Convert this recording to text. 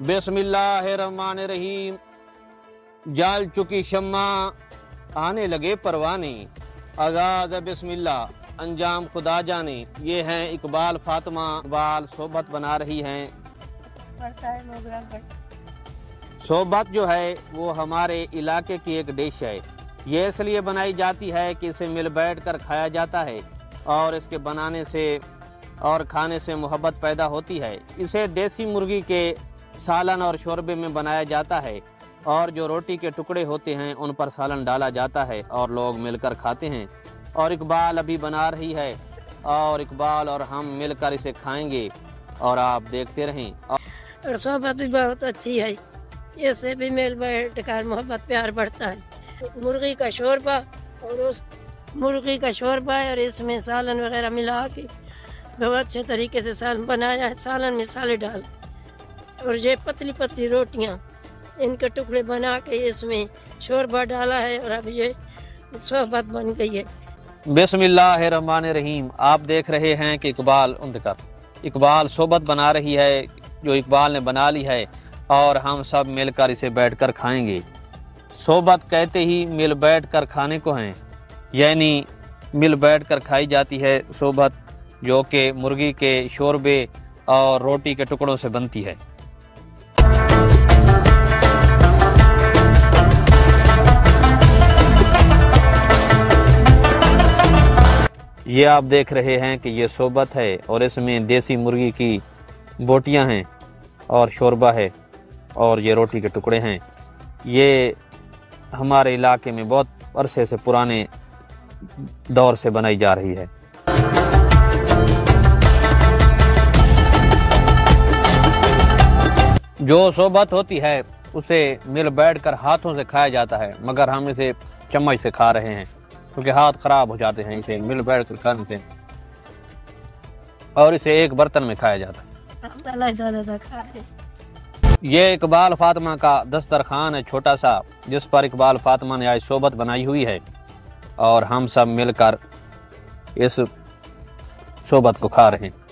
बिस्मिल्लाहिर्रहमान रहीम जाल चुकी शम्मा आने लगे परवाने। आगाज़ बिस्मिल्लाह अंजाम खुदा जाने। ये हैं इकबाल फातिमा इकबाल सोबत बना रही हैं। है सोबत जो है वो हमारे इलाके की एक डिश है। ये इसलिए बनाई जाती है कि इसे मिल बैठ कर खाया जाता है और इसके बनाने से और खाने से मोहब्बत पैदा होती है। इसे देसी मुर्गी के सालन और शोरबे में बनाया जाता है और जो रोटी के टुकड़े होते हैं, उन पर सालन डाला जाता है और लोग मिलकर खाते हैं। और इकबाल अभी बना रही है और इकबाल और हम मिलकर इसे खाएँगे और आप देखते रहें। और सोबत भी बहुत अच्छी है। इससे भी मेल बैठ कर मोहब्बत, प्यार बढ़ता है। मुर्गी का शोरबा और उस मुर्गी का शोरबा और इसमें सालन वगैरह मिला के बहुत अच्छे तरीके से सालन बनाया है। सालन में साले डाल। और ये पतली पतली रोटियाँ, इनके टुकड़े बना के इसमें शोरबा डाला है और अब ये सोहबत बन गई है। बिस्मिल्लाहिर्रहमानिर्रहीम, आप देख रहे हैं कि इकबाल उनकर इकबाल सोबत बना रही है, जो इकबाल ने बना ली है, और हम सब मिलकर इसे बैठकर खाएँगे। सोबत कहते ही मिल बैठकर खाने को हैं, यानी मिल बैठकर खाई जाती है सोबत जो कि मुर्गी के शोरबे और रोटी के टुकड़ों से बनती है। ये आप देख रहे हैं कि ये सोबत है और इसमें देसी मुर्गी की बोटियाँ हैं और शोरबा है और ये रोटी के टुकड़े हैं। ये हमारे इलाके में बहुत अरसे से पुराने दौर से बनाई जा रही है। जो सोबत होती है, उसे मिल बैठकर हाथों से खाया जाता है, मगर हम इसे चम्मच से खा रहे हैं। क्योंकि हाथ खराब हो जाते हैं इसे मिल बैठ कर खाने से। और इसे एक बर्तन में खाया जाता है। ये इकबाल फातिमा का दस्तरखान है छोटा सा जिस पर इकबाल फातिमा ने आज सोबत बनाई हुई है। और हम सब मिलकर इस सोबत को खा रहे हैं।